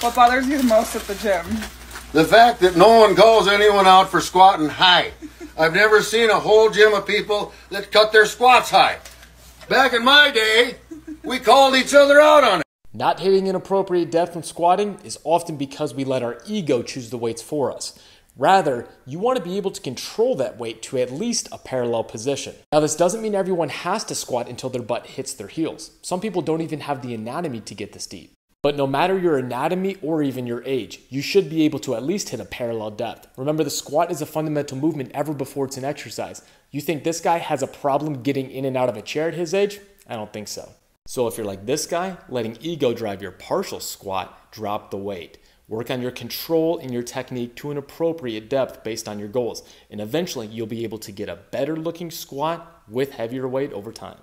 What bothers you the most at the gym? The fact that no one calls anyone out for squatting high. I've never seen a whole gym of people that cut their squats high. Back in my day, we called each other out on it. Not hitting an appropriate depth when squatting is often because we let our ego choose the weights for us. Rather, you want to be able to control that weight to at least a parallel position. Now, this doesn't mean everyone has to squat until their butt hits their heels. Some people don't even have the anatomy to get this deep. But no matter your anatomy or even your age, you should be able to at least hit a parallel depth. Remember, the squat is a fundamental movement ever before it's an exercise. You think this guy has a problem getting in and out of a chair at his age? I don't think so. So if you're like this guy, letting ego drive your partial squat, drop the weight. Work on your control and your technique to an appropriate depth based on your goals. And eventually, you'll be able to get a better looking squat with heavier weight over time.